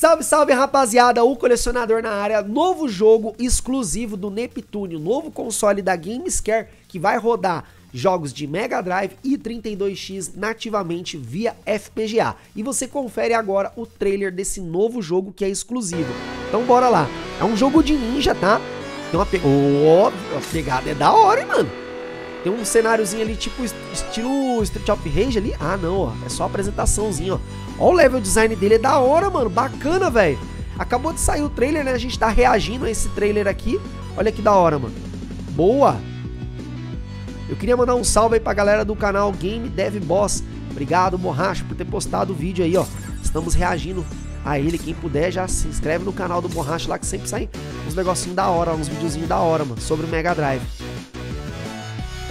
Salve, salve rapaziada, o colecionador na área, novo jogo exclusivo do Neptune, novo console da Gamescare que vai rodar jogos de Mega Drive e 32X nativamente via FPGA. E você confere agora o trailer desse novo jogo que é exclusivo. Então bora lá. É um jogo de ninja, tá? Tem uma, pe... oh, a pegada é da hora, hein, mano. Tem um cenáriozinho ali, tipo estilo Street of Rage ali. Ah, não, ó. É só apresentaçãozinho, ó. Ó o level design dele, é da hora, mano. Bacana, velho. Acabou de sair o trailer, né? A gente tá reagindo a esse trailer aqui. Olha que da hora, mano. Boa. Eu queria mandar um salve aí pra galera do canal Game Dev Boss. Obrigado, Borracha, por ter postado o vídeo aí, ó. Estamos reagindo a ele. Quem puder, já se inscreve no canal do Borracha lá, que sempre sai uns negocinhos da hora, uns videozinhos da hora, mano, sobre o Mega Drive.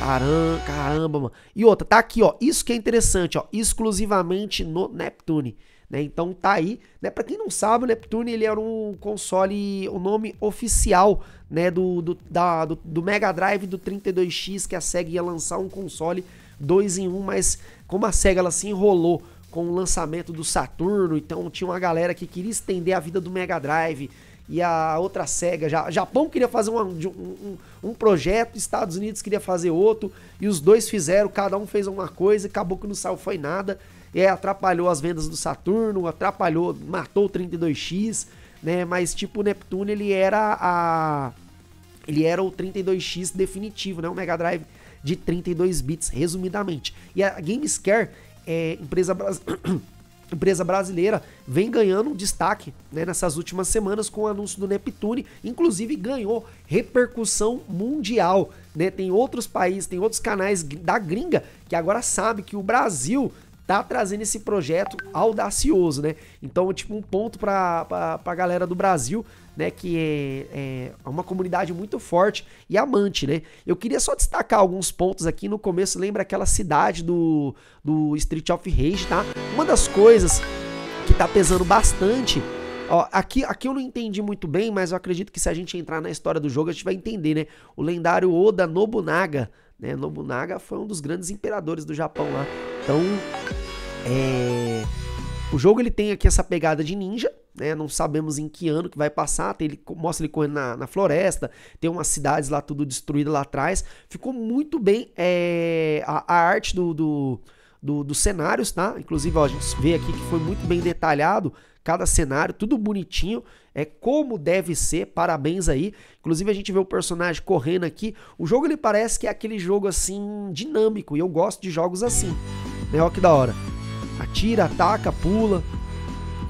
Caramba, caramba, mano. E outra, tá aqui, ó. Isso que é interessante, ó. Exclusivamente no Neptune. Né? Então tá aí, né? Para quem não sabe, o Neptune ele era um console, o nome oficial, né, do, do, da, do, do Mega Drive do 32X que a Sega ia lançar um console 2 em 1, mas como a Sega ela se enrolou com o lançamento do Saturno, então tinha uma galera que queria estender a vida do Mega Drive, e a outra SEGA. Já, Japão queria fazer um, um, um, projeto, Estados Unidos queria fazer outro, e os dois fizeram, cada um fez uma coisa, e acabou que não saiu foi nada. E aí atrapalhou as vendas do Saturno, atrapalhou, matou o 32X, né? Mas tipo, o Neptune ele era a. Ele era o 32X definitivo, né? O Mega Drive de 32 bits, resumidamente. E a Gamescare é empresa brasileira. empresa brasileira vem ganhando destaque né, nessas últimas semanas com o anúncio do Neptune, inclusive ganhou repercussão mundial. Né? Tem outros países, tem outros canais da gringa que agora sabe que o Brasil tá trazendo esse projeto audacioso, né? Então, tipo, um ponto para a galera do Brasil né, que é, é, uma comunidade muito forte e amante, né? Eu queria só destacar alguns pontos aqui. No começo, lembra aquela cidade do, do Street of Rage, tá? Uma das coisas que tá pesando bastante Ó, aqui, aqui eu não entendi muito bem, mas eu acredito que se a gente entrar na história do jogo, a gente vai entender, né? O lendário Oda Nobunaga, né? Nobunaga foi um dos grandes imperadores do Japão lá. Então, é... O jogo ele tem aqui essa pegada de ninja, né? Não sabemos em que ano que vai passar. Tem, ele mostra ele correndo na, na, floresta, tem umas cidades lá tudo destruídas lá atrás. Ficou muito bem é, a, a, arte do, do, do, dos cenários, tá? Inclusive, ó, a gente vê aqui que foi muito bem detalhado cada cenário, tudo bonitinho, é como deve ser. Parabéns aí. Inclusive a gente vê o personagem correndo aqui. O jogo ele parece que é aquele jogo assim dinâmico e eu gosto de jogos assim. Né? Olha que da hora. Atira, ataca, pula.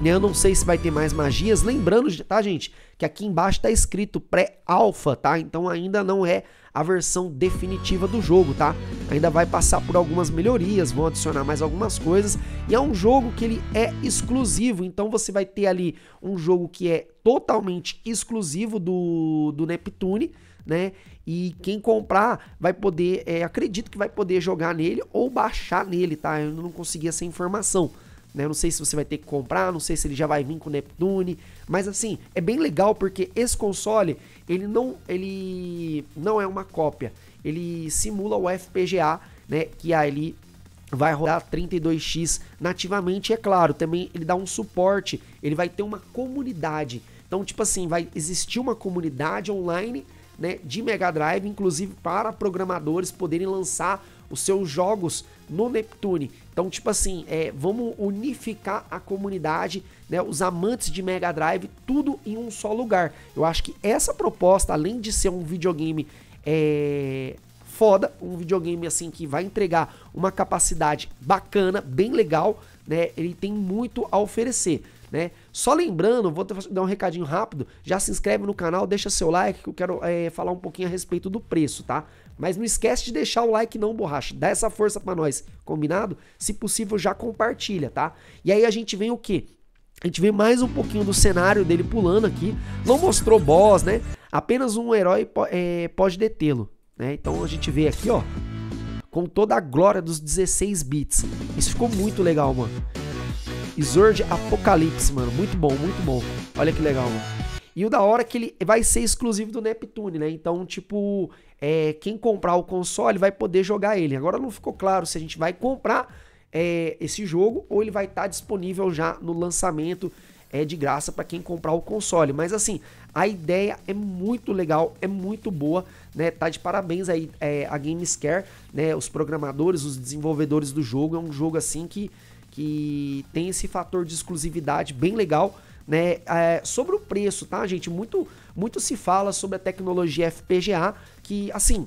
Eu não sei se vai ter mais magias. Lembrando, tá, gente, que aqui embaixo tá escrito pré-alpha, tá? Então ainda não é a versão definitiva do jogo, tá? Ainda vai passar por algumas melhorias, vão adicionar mais algumas coisas. E é um jogo que ele é exclusivo, então você vai ter ali um jogo que é totalmente exclusivo do, do Neptune, né? E quem comprar vai poder, é, acredito que vai poder jogar nele ou baixar nele, tá? Eu não consegui essa informação. Né? Não sei se você vai ter que comprar, não sei se ele já vai vir com Neptune, mas assim, é bem legal porque esse console, ele não, ele não é uma cópia, ele simula o FPGA, né, que aí vai rodar 32X nativamente, é claro, também ele dá um suporte, ele vai ter uma comunidade. Então, tipo assim, vai existir uma comunidade online, né, de Mega Drive, inclusive para programadores poderem lançar os seus jogos no Neptune. Então, tipo assim, é, vamos unificar a comunidade, né, os amantes de Mega Drive, tudo em um só lugar. Eu acho que essa proposta, além de ser um videogame é, foda, um videogame assim que vai entregar uma capacidade bacana, bem legal, né, ele tem muito a oferecer. Né? Só lembrando, vou dar um recadinho rápido, já se inscreve no canal, deixa seu like que eu quero é, falar um pouquinho a respeito do preço, tá? Mas não esquece de deixar o like não, borracha. Dá essa força para nós, combinado? Se possível, já compartilha, tá? E aí a gente vem o quê? A gente vê mais um pouquinho do cenário dele pulando aqui. Não mostrou boss, né? Apenas um herói é, pode detê-lo, né? Então a gente vê aqui, ó, com toda a glória dos 16 bits. Isso ficou muito legal, mano. Sword Apocalipse, mano. Muito bom, muito bom. Olha que legal, mano. E o da hora é que ele vai ser exclusivo do Neptune, né? Então, tipo, é, quem comprar o console vai poder jogar ele. Agora não ficou claro se a gente vai comprar é, esse jogo ou ele vai estar tá disponível já no lançamento é de graça para quem comprar o console. Mas assim, a ideia é muito legal, é muito boa, né? Tá de parabéns aí é, a Gamescare, né? Os programadores, os desenvolvedores do jogo. É um jogo assim que, que tem esse fator de exclusividade bem legal. Né, é, sobre o preço, tá, gente? Muito, muito se fala sobre a tecnologia FPGA, que assim,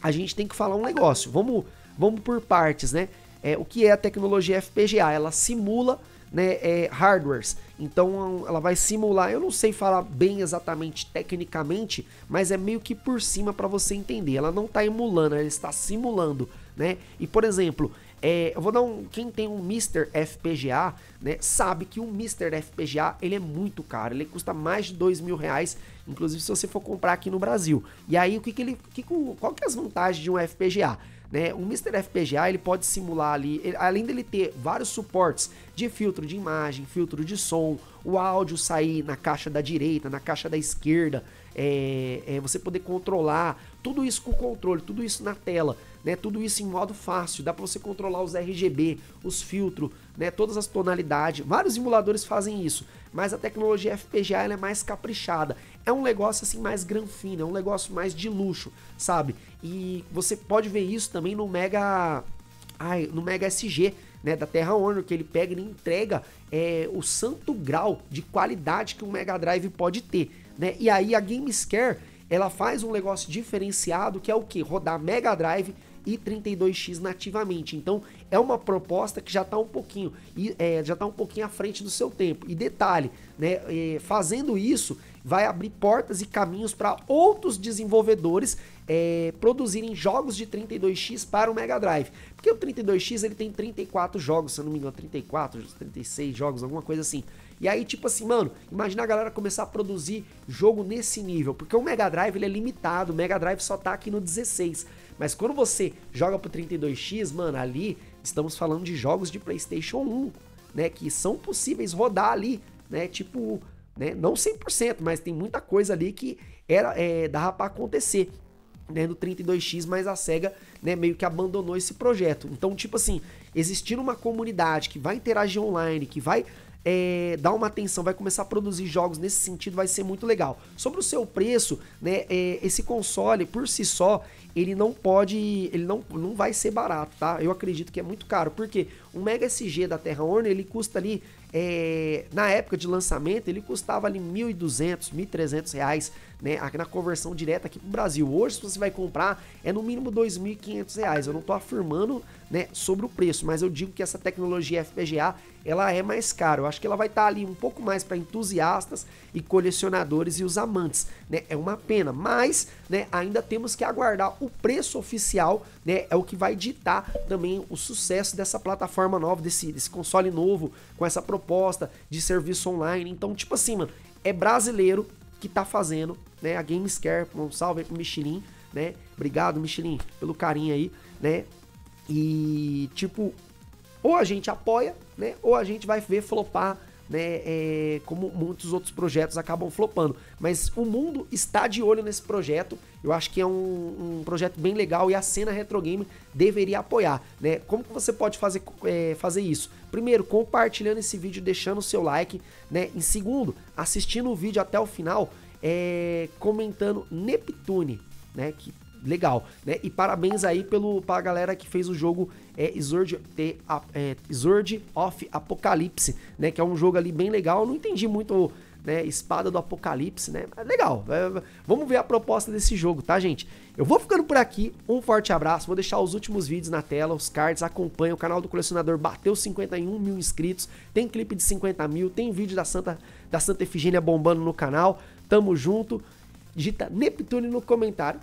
a gente tem que falar um negócio. Vamos, vamos por partes, né? É, o que é a tecnologia FPGA? Ela simula né, é, hardwares. Então ela vai simular, eu não sei falar bem exatamente tecnicamente, mas é meio que por cima para você entender. Ela não está emulando, ela está simulando, né? E por exemplo, é, eu vou dar um, quem tem um Mr. FPGA, né, sabe que um Mr. FPGA ele é muito caro, ele custa mais de dois mil reais, inclusive se você for comprar aqui no Brasil. E aí o que, que ele, que, qual que é as vantagens de um FPGA? Né? O Mr. FPGA ele pode simular ali, ele, além dele ter vários suportes de filtro de imagem, filtro de som, o áudio sair na caixa da direita, na caixa da esquerda, é, é, você poder controlar tudo isso com o controle, tudo isso na tela, né? Tudo isso em modo fácil, dá para você controlar os RGB, os filtros, né? Todas as tonalidades. Vários emuladores fazem isso, mas a tecnologia FPGA é mais caprichada. É um negócio assim mais granfino, é um negócio mais de luxo, sabe? E você pode ver isso também no Mega, ai, no Mega SG, né, da Terra Honor, que ele pega e entrega é, o santo grau de qualidade que um Mega Drive pode ter, né? E aí a Gamescare, ela faz um negócio diferenciado que é o que? Rodar Mega Drive e 32X nativamente. Então é uma proposta que já está um pouquinho é, já está um pouquinho à frente do seu tempo. E detalhe, né, é, fazendo isso vai abrir portas e caminhos para outros desenvolvedores é, produzirem jogos de 32X para o Mega Drive. Porque o 32X ele tem 34 jogos, se eu não me engano, 34, 36 jogos, alguma coisa assim. E aí, tipo assim, mano, imagina a galera começar a produzir jogo nesse nível, porque o Mega Drive ele é limitado, o Mega Drive só tá aqui no 16. Mas quando você joga pro 32X, mano, ali estamos falando de jogos de PlayStation 1, né, que são possíveis rodar ali, né, tipo, né, não 100%, mas tem muita coisa ali que era é, dava para acontecer. Né, no 32X, mas a SEGA né, meio que abandonou esse projeto. Então, tipo assim, existir uma comunidade que vai interagir online, que vai é, dar uma atenção, vai começar a produzir jogos nesse sentido, vai ser muito legal. Sobre o seu preço, né, é, esse console por si só, ele não pode, ele não, não vai ser barato, tá? Eu acredito que é muito caro, porque um Mega SG da Terra Horner, ele custa ali, é, na época de lançamento, ele custava ali 1.200, 1.300 reais, né, na conversão direta aqui pro Brasil. Hoje, se você vai comprar, é no mínimo 2.500 reais. Eu não tô afirmando, né, sobre o preço, mas eu digo que essa tecnologia FPGA, ela é mais cara. Eu acho que ela vai estar tá ali um pouco mais para entusiastas e colecionadores e os amantes, né? É uma pena, mas, né, ainda temos que aguardar o preço oficial, né? É o que vai ditar também o sucesso dessa plataforma nova, desse, desse console novo, com essa proposta de serviço online. Então, tipo assim, mano, é brasileiro que tá fazendo, né? A Gamescare, um salve aí pro Michelin, né? Obrigado, Michelin, pelo carinho aí, né? E, tipo, ou a gente apoia, né? Ou a gente vai ver flopar, né? É, como muitos outros projetos acabam flopando. Mas o mundo está de olho nesse projeto. Eu acho que é um, um projeto bem legal e a cena retro game deveria apoiar, né? Como que você pode fazer, é, fazer isso? Primeiro, compartilhando esse vídeo, deixando o seu like, né? Em segundo, assistindo o vídeo até o final, é, comentando Neptune, né? Que legal, né? E parabéns aí pelo pra galera que fez o jogo é, Sword, The, é, Sword of Apocalypse, né? Que é um jogo ali bem legal. Eu não entendi muito, né? Espada do Apocalipse, né? Legal. É, vamos ver a proposta desse jogo, tá, gente? Eu vou ficando por aqui. Um forte abraço. Vou deixar os últimos vídeos na tela, os cards. Acompanha. O canal do colecionador bateu 51 mil inscritos. Tem clipe de 50 mil. Tem vídeo da Santa, da Santa Efigênia bombando no canal. Tamo junto. Digita Neptune no comentário